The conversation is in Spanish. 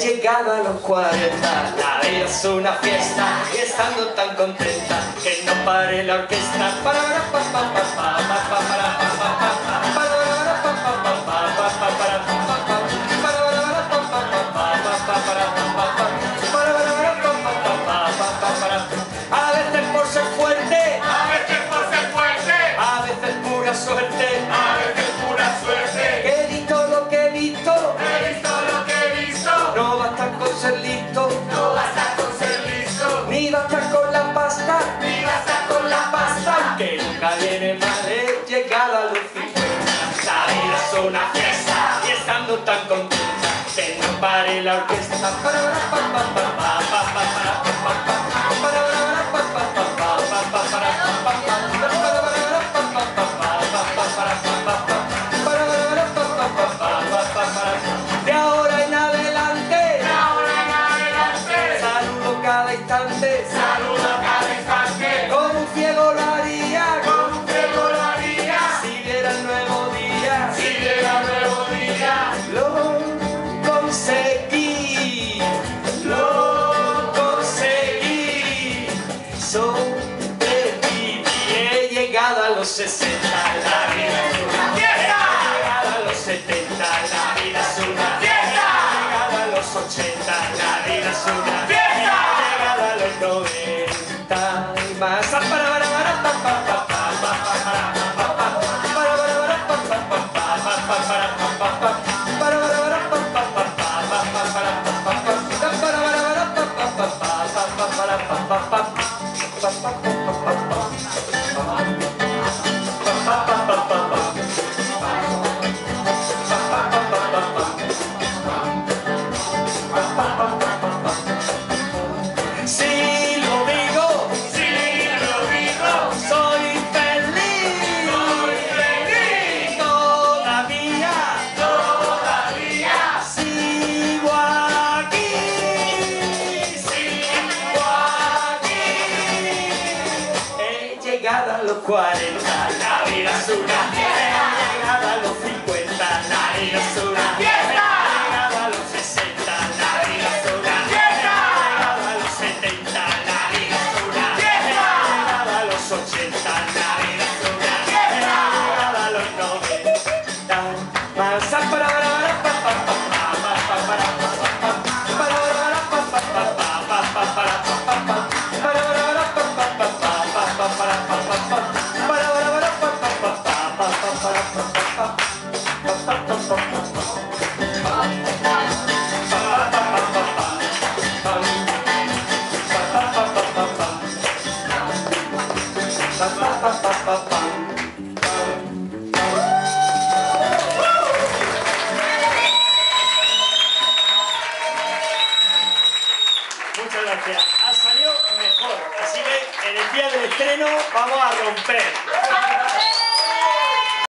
llegado a los 40 La vida es una fiesta y estando tan contenta Que no pare la orquesta para, para, para, para, para, para, para, para. una fiesta y estando tan contenta se nos pare la orquesta. los 60 la vida es una fiesta. Llegada a los 70 la vida es una fiesta. Llegada a los 80 la vida es una. Si lo mismo, si lo mismo, soy feliz, soy feliz. Todavía, todavía, sigo aquí, sigo aquí. He llegado a los cuarenta. Muchas gracias. Ha salido mejor. Así que en el día del estreno vamos a romper.